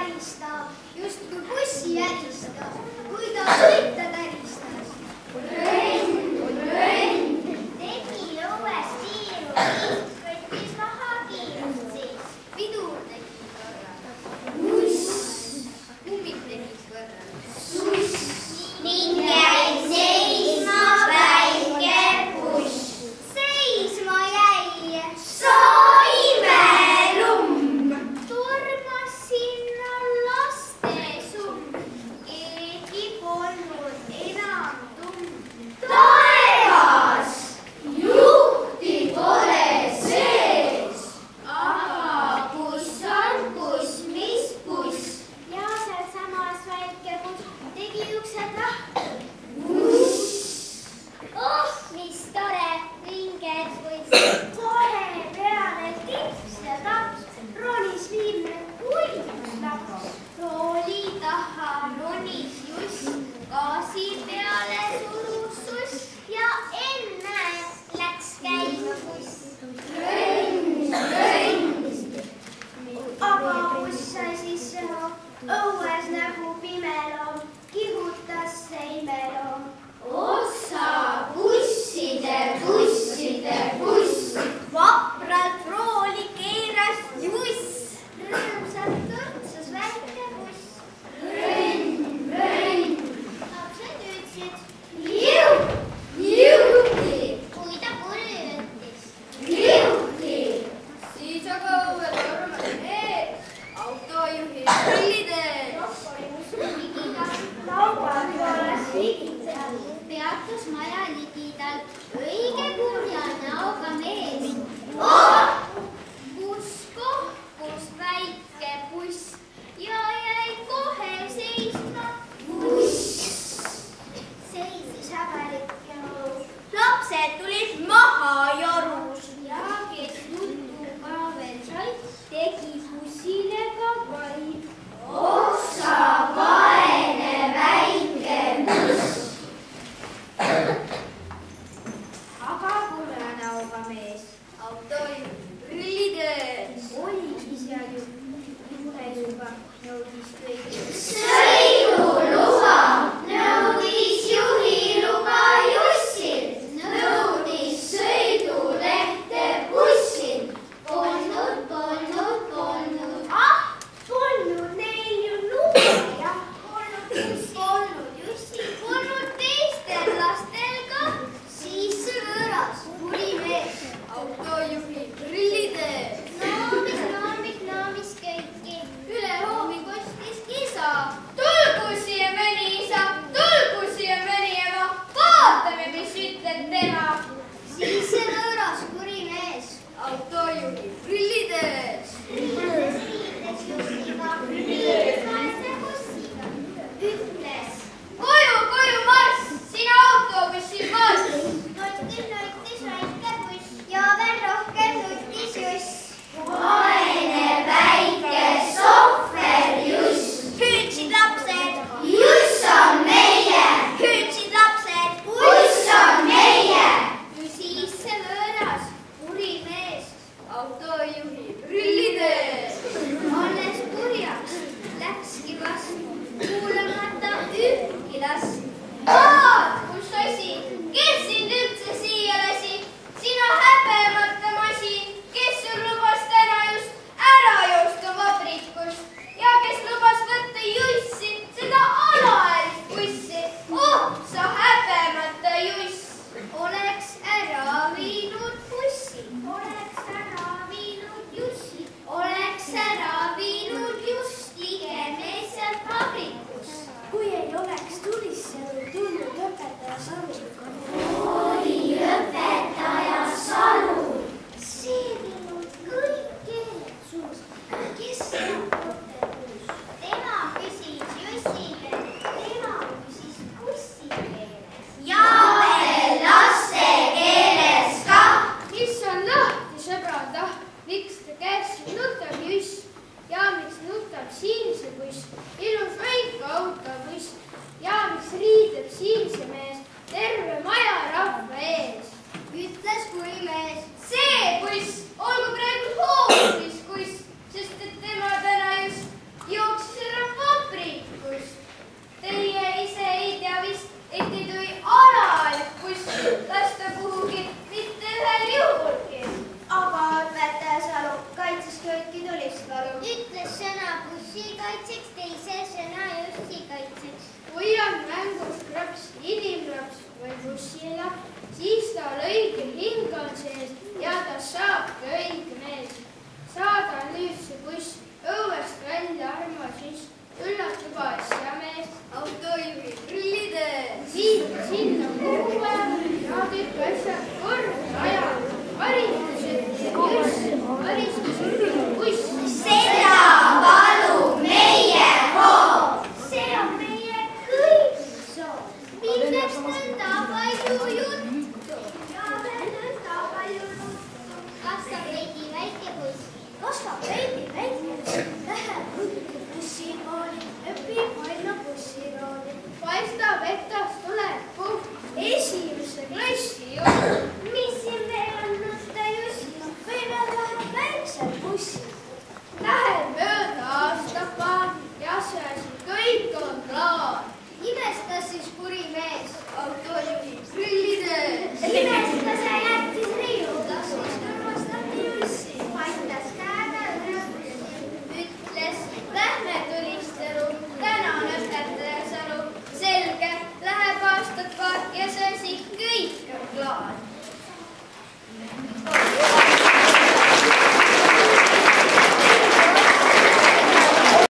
käristab, justkui bussi järistab siit sinna kogu päev ja kõik asjad korda ajanud, haridused, just haridused.